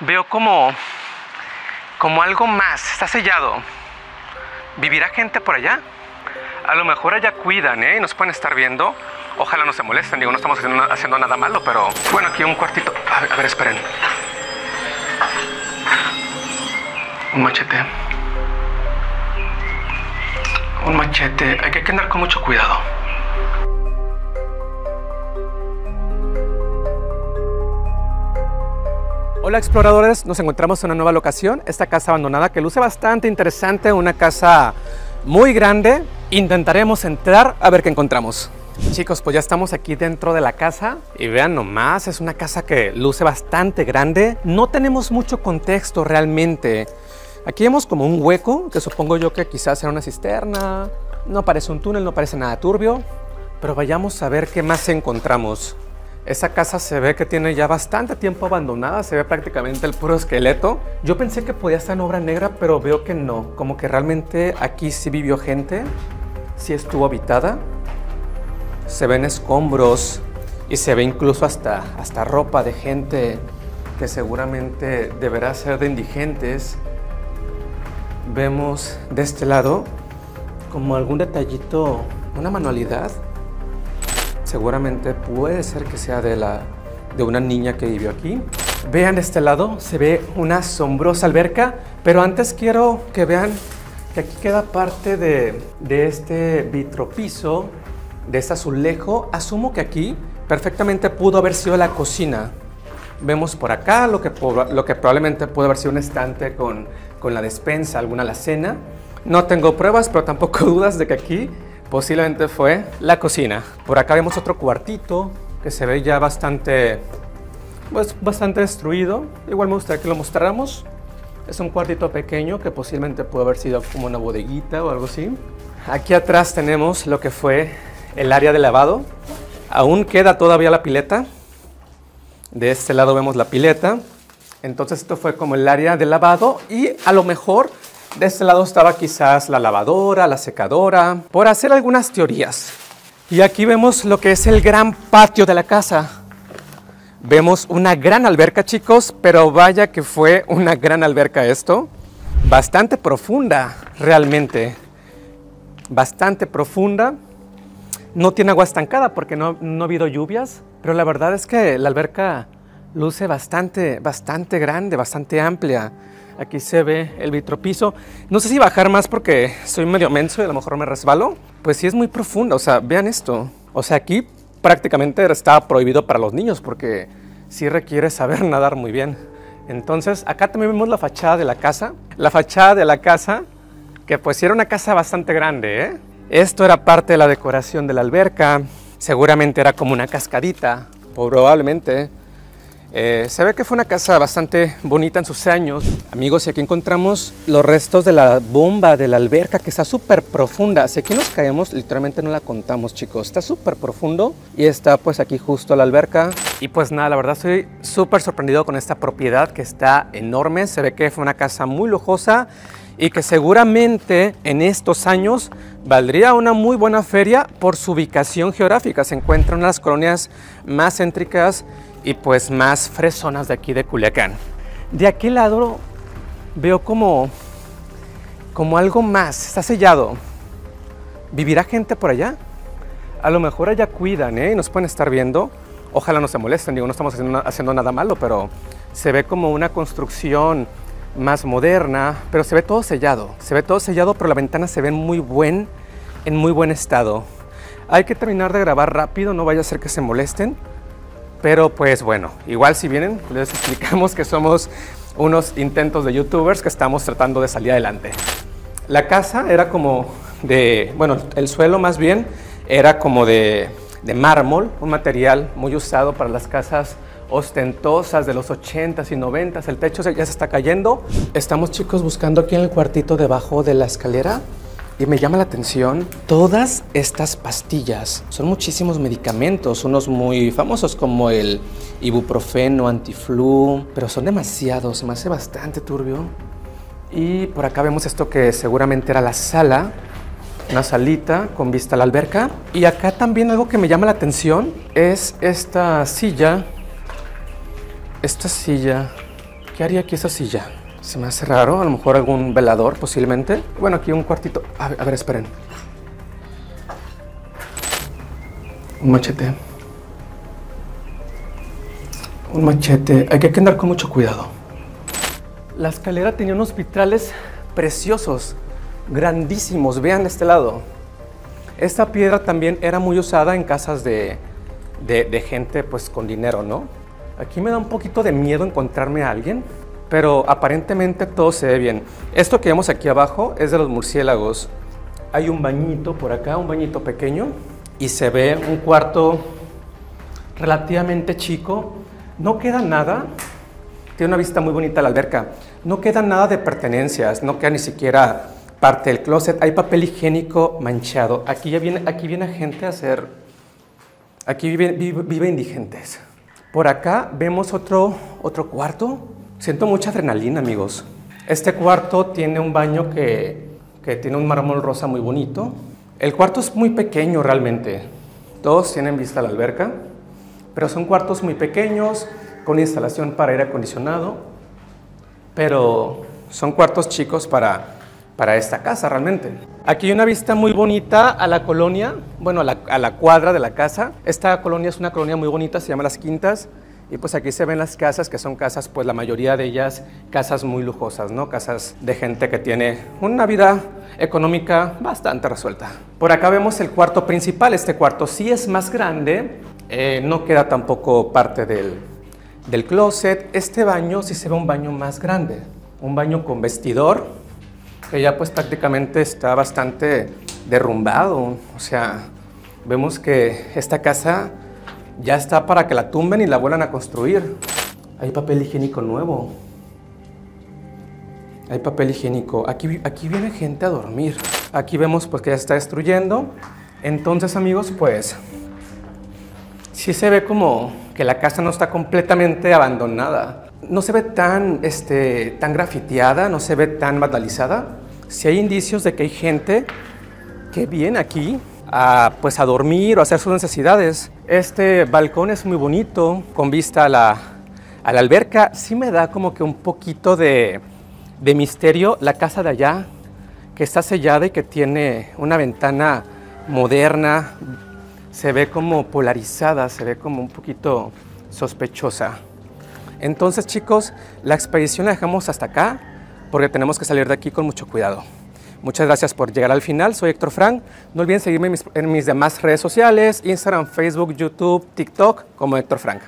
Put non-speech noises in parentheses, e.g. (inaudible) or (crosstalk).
veo como, como algo más, está sellado. ¿Vivirá gente por allá? A lo mejor allá cuidan, ¿eh? Y nos pueden estar viendo. Ojalá no se molesten, digo, no estamos haciendo, haciendo nada malo, pero bueno, aquí un cuartito. A ver, a ver, esperen. Un machete. Un machete. Hay que andar con mucho cuidado. Hola exploradores, nos encontramos en una nueva locación, esta casa abandonada que luce bastante interesante, una casa muy grande. Intentaremos entrar a ver qué encontramos. Chicos, pues ya estamos aquí dentro de la casa y vean nomás, es una casa que luce bastante grande. No tenemos mucho contexto realmente. Aquí vemos como un hueco, que supongo yo que quizás era una cisterna. No parece un túnel, no parece nada turbio. Pero vayamos a ver qué más encontramos. Esa casa se ve que tiene ya bastante tiempo abandonada, se ve prácticamente el puro esqueleto. Yo pensé que podía estar en obra negra, pero veo que no. Como que realmente aquí sí vivió gente, sí estuvo habitada. Se ven escombros y se ve incluso hasta, hasta ropa de gente que seguramente deberá ser de indigentes. Vemos de este lado como algún detallito, una manualidad seguramente puede ser que sea de, la, de una niña que vivió aquí. Vean este lado, se ve una asombrosa alberca, pero antes quiero que vean que aquí queda parte de, de este vitropiso, de este azulejo. Asumo que aquí perfectamente pudo haber sido la cocina. Vemos por acá lo que, lo que probablemente pudo haber sido un estante con, con la despensa, alguna alacena. No tengo pruebas, pero tampoco (laughs) dudas de que aquí posiblemente fue la cocina. Por acá vemos otro cuartito que se ve ya bastante, pues, bastante destruido. Igual me gustaría que lo mostráramos. Es un cuartito pequeño que posiblemente pudo haber sido como una bodeguita o algo así. Aquí atrás tenemos lo que fue el área de lavado. Aún queda todavía la pileta. De este lado vemos la pileta. Entonces esto fue como el área de lavado y a lo mejor de este lado estaba quizás la lavadora, la secadora, por hacer algunas teorías. Y aquí vemos lo que es el gran patio de la casa. Vemos una gran alberca, chicos, pero vaya que fue una gran alberca esto. Bastante profunda, realmente. Bastante profunda. No tiene agua estancada porque no, no ha habido lluvias, pero la verdad es que la alberca luce bastante, bastante grande, bastante amplia. Aquí se ve el vitropiso. No sé si bajar más porque soy medio menso y a lo mejor me resbalo. Pues sí es muy profundo, o sea, vean esto. O sea, aquí prácticamente está prohibido para los niños porque sí requiere saber (laughs) nadar muy bien. Entonces, acá también vemos la fachada de la casa. La fachada de la casa, que pues era una casa bastante grande, ¿eh? Esto era parte de la decoración de la alberca. Seguramente era como una cascadita, probablemente. Eh, se ve que fue una casa bastante bonita en sus años. Amigos, y aquí encontramos los restos de la bomba de la alberca que está súper profunda. Si aquí nos caemos, literalmente no la contamos, chicos. Está súper profundo y está pues aquí justo la alberca. Y pues nada, la verdad estoy súper sorprendido con esta propiedad que está enorme. Se ve que fue una casa muy lujosa y que seguramente en estos años valdría una muy buena feria por su ubicación geográfica. Se encuentra en las colonias más céntricas y pues más fresonas de aquí de Culiacán. De aquel lado veo como, como algo más, está sellado. ¿Vivirá gente por allá? A lo mejor allá cuidan ¿eh? nos pueden estar viendo. Ojalá no se molesten, digo, no estamos haciendo, haciendo nada malo, pero se ve como una construcción más moderna, pero se ve todo sellado. Se ve todo sellado, pero la ventana se ve muy buen, en muy buen estado. Hay que terminar de grabar rápido, no vaya a ser que se molesten. Pero pues bueno, igual si vienen, les explicamos que somos unos intentos de youtubers que estamos tratando de salir adelante. La casa era como de, bueno, el suelo más bien era como de, de mármol, un material muy usado para las casas ostentosas de los 80s y 90s. El techo ya se está cayendo. Estamos chicos buscando aquí en el cuartito debajo de la escalera y me llama la atención todas estas pastillas. Son muchísimos medicamentos, unos muy famosos como el ibuprofeno, antiflu, pero son demasiados, me hace bastante turbio. Y por acá vemos esto que seguramente era la sala, una salita con vista a la alberca. Y acá también algo que me llama la atención es esta silla, esta silla ¿Qué haría aquí esa silla? Se me hace raro, a lo mejor algún velador posiblemente. Bueno, aquí un cuartito. A ver, esperen. Un machete. Un machete. Hay que andar con mucho cuidado. La escalera tenía unos vitrales preciosos, grandísimos. Vean de este lado. Esta piedra también era muy usada en casas de, de, gente pues con dinero, ¿no? Aquí me da un poquito de miedo encontrarme a alguien, pero aparentemente todo se ve bien. Esto que vemos aquí abajo es de los murciélagos. Hay un bañito por acá, un bañito pequeño, y se ve un cuarto relativamente chico. No queda nada, tiene una vista muy bonita la alberca. No queda nada de pertenencias, no queda ni siquiera parte del closet. Hay papel higiénico manchado. Aquí ya viene, aquí viene gente a hacer, aquí viven vive, indigentes. Por acá vemos otro, otro cuarto. Siento mucha adrenalina, amigos. Este cuarto tiene un baño que, que tiene un mármol rosa muy bonito. El cuarto es muy pequeño realmente. Todos tienen vista a la alberca, pero son cuartos muy pequeños, con instalación para aire acondicionado, pero son cuartos chicos para, para esta casa realmente. Aquí hay una vista muy bonita a la colonia, bueno, a la, a la cuadra de la casa. Esta colonia es una colonia muy bonita, se llama Las Quintas. Y pues aquí se ven las casas, que son casas, pues la mayoría de ellas, casas muy lujosas, ¿no? Casas de gente que tiene una vida económica bastante resuelta. Por acá vemos el cuarto principal. Este cuarto sí es más grande, eh, no queda tampoco parte del, del closet. Este baño sí se ve un baño más grande, un baño con vestidor, que ya pues prácticamente está bastante derrumbado. O sea, vemos que esta casa ya está para que la tumben y la vuelvan a construir. Hay papel higiénico nuevo. Hay papel higiénico. Aquí, aquí viene gente a dormir. Aquí vemos pues que ya está destruyendo. Entonces amigos pues sí se ve como que la casa no está completamente abandonada. No se ve tan, este, tan grafiteada, no se ve tan vandalizada. Si hay indicios de que hay gente que viene aquí a, pues a dormir o a hacer sus necesidades. Este balcón es muy bonito, con vista a la, a la alberca. Sí me da como que un poquito de, de misterio la casa de allá, que está sellada y que tiene una ventana moderna, se ve como polarizada, se ve como un poquito sospechosa. Entonces chicos, la expedición la dejamos hasta acá porque tenemos que salir de aquí con mucho cuidado. Muchas gracias por llegar al final. Soy Héctor Frank. No olviden seguirme en mis, demás redes sociales, Instagram, Facebook, YouTube, TikTok, como Héctor Frank.